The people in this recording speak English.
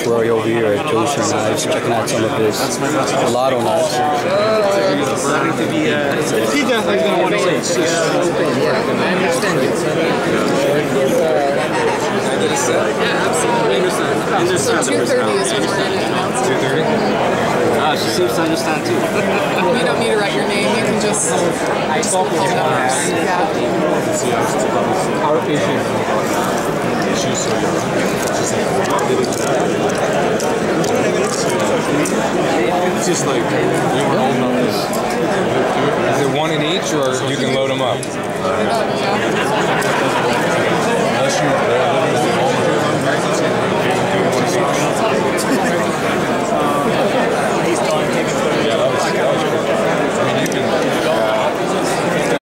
Josh Roy over here at J. Oeser Knives, checking out some of his Lotto knives. He definitely gonna want to say. I understand. Yeah, absolutely. I understand. I understand the 230 is personality. when we're in it now. Two thirty. Ah, she seems to understand too. You don't need to write your name, you can just, just hold it up. Yeah. just like you up. Is it one in each, or you can load them up?